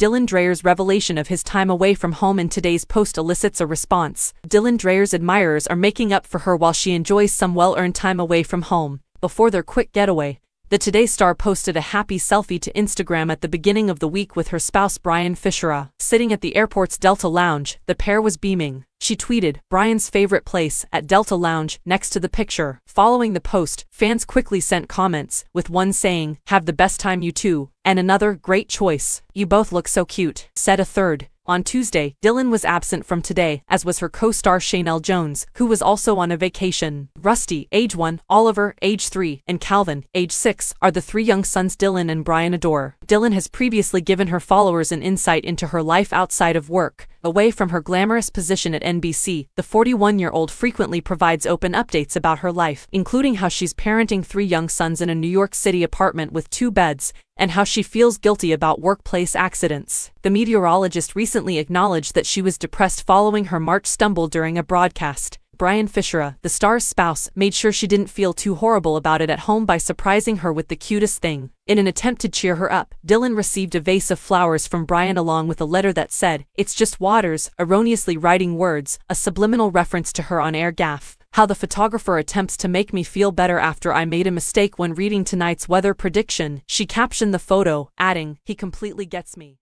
Dylan Dreyer's revelation of his time away from home in today's post elicits a response. Dylan Dreyer's admirers are making up for her while she enjoys some well-earned time away from home. Before their quick getaway, the Today Star posted a happy selfie to Instagram at the beginning of the week with her spouse Brian Fichera. Sitting at the airport's Delta Lounge, the pair was beaming. She tweeted, Brian's favorite place, at Delta Lounge, next to the picture. Following the post, fans quickly sent comments, with one saying, Have the best time you two, and another, Great choice. You both look so cute, said a third. On Tuesday, Dylan was absent from today, as was her co-star Sheinelle Jones, who was also on a vacation. Rusty, age 1, Oliver, age 3, and Calvin, age 6, are the three young sons Dylan and Brian adore. Dylan has previously given her followers an insight into her life outside of work. Away from her glamorous position at NBC, the 41-year-old frequently provides open updates about her life, including how she's parenting three young sons in a New York City apartment with two beds, and how she feels guilty about workplace accidents. The meteorologist recently acknowledged that she was depressed following her March stumble during a broadcast. Brian Fichera, the star's spouse, made sure she didn't feel too horrible about it at home by surprising her with the cutest thing. In an attempt to cheer her up, Dylan received a vase of flowers from Brian along with a letter that said, It's just waters, erroneously writing words, a subliminal reference to her on-air gaffe how the photographer attempts to make me feel better after I made a mistake when reading tonight's weather prediction, she captioned the photo, adding, he completely gets me.